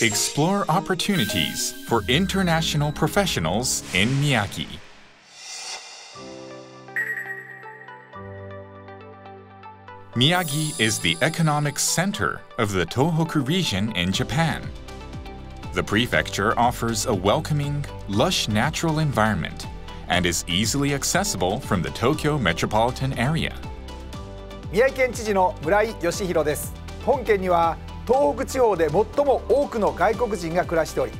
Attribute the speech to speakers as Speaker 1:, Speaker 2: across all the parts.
Speaker 1: Explore opportunities for international professionals in Miyagi. Miyagi is the economic center of the Tohoku region in Japan. The prefecture offers a welcoming, lush natural environment and is easily accessible from the Tokyo metropolitan area.
Speaker 2: 宮城県知事の村井義弘です本県には 東北地方で最も多くの外国人が暮らしており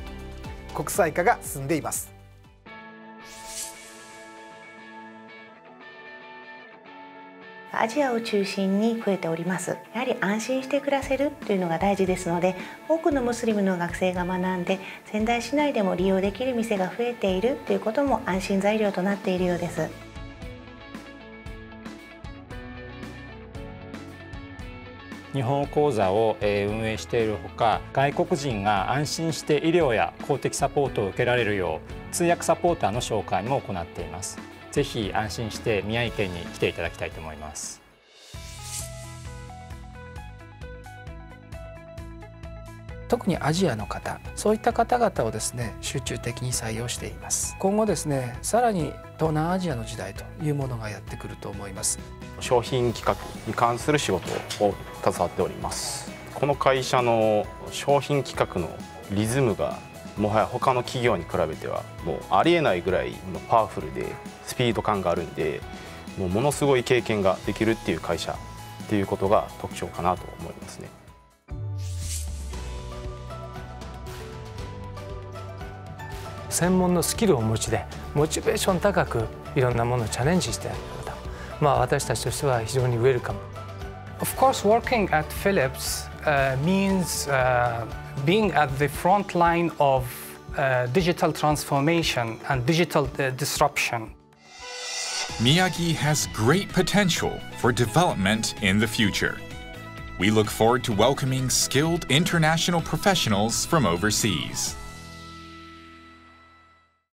Speaker 2: 国際化が進んでいます。
Speaker 3: アジアを中心に増えております。やはり安心して暮らせるというのが大事ですので多くのムスリムの学生が学んで仙台市内でも利用できる店が増えているということも安心材料となっているようです。
Speaker 4: 日本講座を運営しているほか外国人が安心して医療や公的サポートを受けられるよう通訳サポーターの紹介も行っています。ぜひ安心して宮城県に来ていただきたいと思います。
Speaker 5: 特にアジアの方そういった方々をですね集中的に採用しています。今後ですねさらに東南アジアの時代というものがやってくると思います。
Speaker 6: 商品企画に関する仕事を携わっております。この会社の商品企画のリズムがもはや他の企業に比べてはもうありえないぐらいパワフルでスピード感があるんでもうものすごい経験ができるっていう会社っていうことが特徴かなと思いますね。
Speaker 7: 専門のスキルをお持ちでモチベーション高くいろんなものをチャレンジしてやる方まあ私たちとしては非常にウェルカム
Speaker 8: Of course working at Philips、uh, means、uh, being at the front line of uh, digital transformation and digital uh, disruption
Speaker 1: Miyagi has great potential for development in the future. We look forward to welcoming skilled international professionals from overseas.